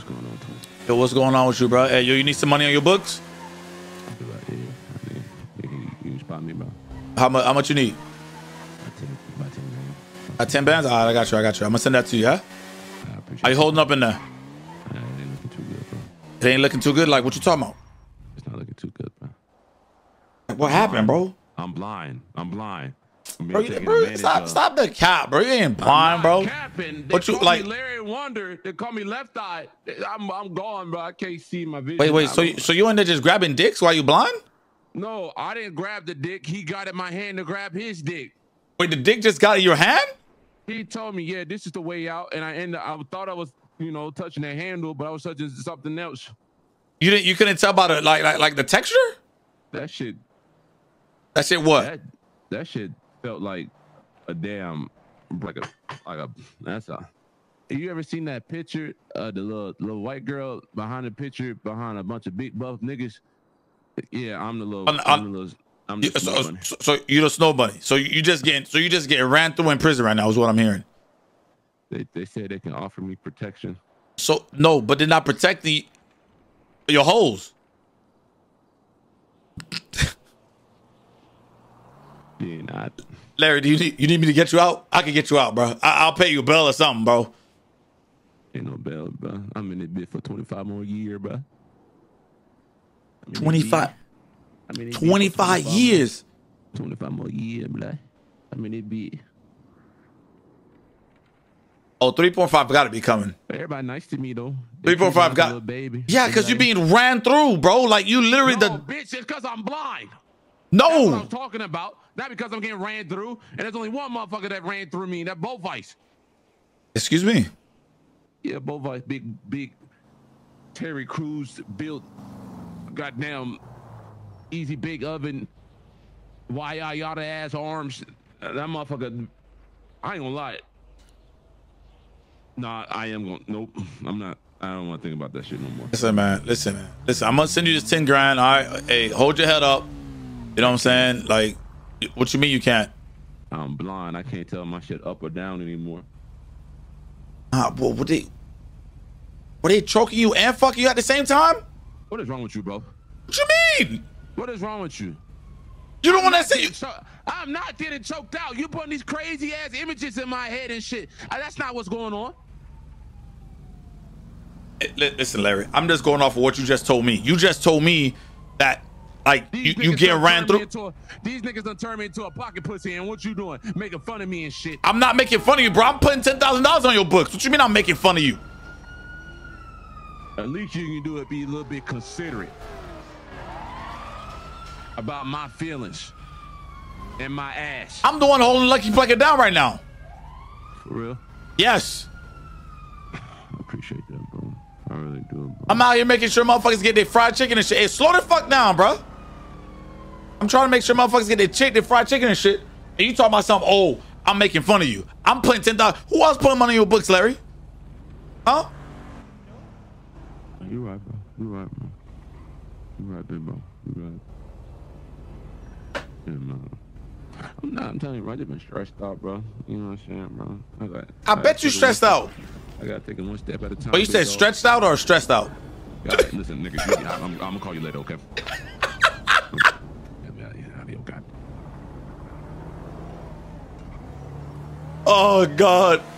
What's going on, Tony? Yo, what's going on with you, bro? Hey, yo, you need some money on your books? I feel like, yeah, I you, can- you can spot me, bro. How much? How much you need? I take about 10 grand. Uh, ten bands. All right, I got you. I got you. I'm gonna send that to you. Yeah. I appreciate How you holding up in there? Nah, it ain't looking too good, bro. It ain't looking too good. Like what you talking about? It's not looking too good, bro. What happened, bro? I'm blind. I'm blind. I'm being Bro, you, bro stop, of. stop the cap, bro. You ain't blind, bro. Capping. They What you- call like- Me Larry Wonder. They call me Left Eye. I'm I'm gone, bro. I can't see my vision. Wait, wait. So, you, so you in there just grabbing dicks while you blind? no, I didn't grab the dick. He got in my hand to grab his dick. Wait, the dick just got in your hand? He told me, "Yeah, this is the way out," and I ended. I thought I was, you know, touching the handle, but I was touching something else. You didn't. You couldn't tell by the like, like, like the texture. That shit. That shit. What? That that shit felt like a damn like a like a that's a. You ever seen that picture? Uh, the little little white girl behind the picture, behind a bunch of big buff niggas. Yeah, I'm the little. On- I'm on- the little. I'm the so, bunny. so, so you the snow bunny. So you you just getting. So you just getting ran through in prison right now. Is what I'm hearing. They they said they can offer me protection. So no, but they're not protecting your holes. Yeah, not. Larry, do you need you need me to get you out? I can get you out, bro. I, I'll pay you a bill or something, bro. Ain't no bail, bro. I'm in this bit for 25 more year, bro. I'm in this 25, I'm in this 25 more- years. 25 more years, bro. I'm in this bit. Oh, 3.5 got to be coming. Everybody nice to me though. 3.5 treat a got- little baby. Yeah, because you're being ran through, bro. Like you literally No, the bitch, it's because I'm blind. That's what no. I'm talking about. Not because I'm getting ran through. And there's only one motherfucker that ran through me. That Bovice. Excuse me. Yeah, Bovice. Big, big. Terry Crews built. Goddamn. Easy big oven. Why y'all yada ass arms. Uh, that motherfucker. I ain't gonna lie. Nah, I am gonna. Nope. I'm not. I don't want to think about that shit no more. Listen, man. Listen, man. Listen. I'm gonna send you this 10 grand. All right. Hey, hold your head up. You know what I'm saying? Like, what you mean you can't? I'm blind. I can't tell my shit up or down anymore. Ah, what, what they? Were they choking you and fucking you at the same time? What is wrong with you, bro? What you mean? What is wrong with you? You don't want to say you. I'm not getting choked out. You putting these crazy ass images in my head and shit. Uh, That's not what's going on. Listen, Larry. I'm just going off of what you just told me. You just told me that, like, you, you get ran through. a- these niggas done turned me into a pocket pussy, and what you doing? Making fun of me and shit. I'm not making fun of you, bro. I'm putting ten thousand dollars on your books. What you mean I'm making fun of you? At least you can do it. Be a little bit considerate about my feelings and my ass. I'm the one holding Lucky Plucker down right now. For real. Yes. I appreciate that, bro. I really do, bro. I'm out here making sure motherfuckers get their fried chicken and shit. Hey, slow the fuck down, bro. I'm trying to make sure motherfuckers get their chick, their fried chicken and shit. And you talking about something? Oh, I'm making fun of you. I'm putting ten thousand. Who else putting money in your books, Larry? Huh? You right, bro. You right, bro. You right, big bro. You right. Yeah, man. I'm not. I'm telling you, bro. I just been stressed out, bro. You know what I'm saying, bro? I, got, I bet you stressed out. I gotta take it one step at a time. But you said dog. stretched out or stressed out? God, listen, nigga. You, I'm, I'm gonna call you later, okay? yeah, yeah, yeah, I'll be okay. Oh God.